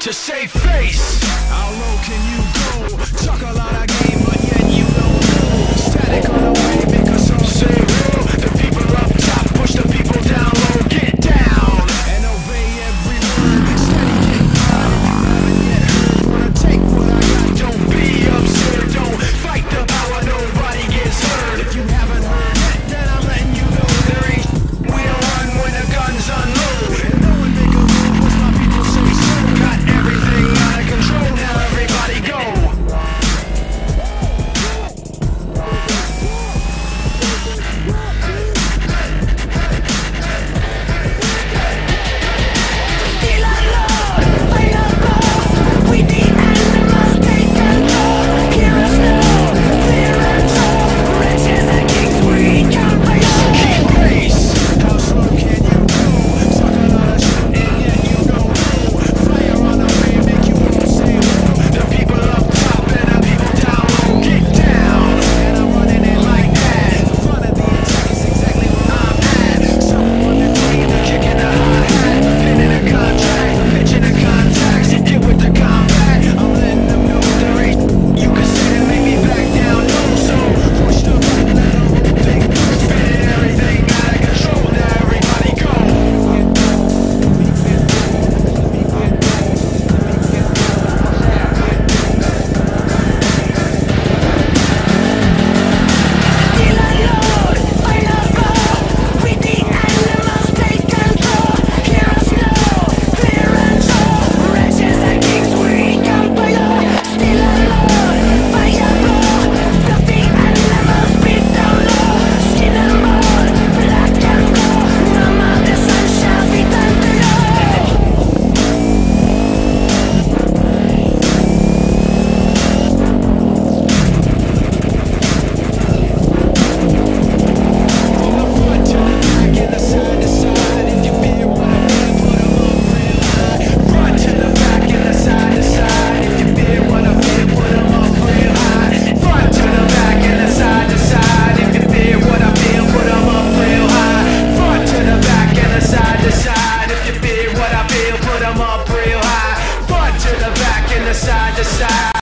to save face. How low can you go? Chuck a lot of game, Whoa. side to side.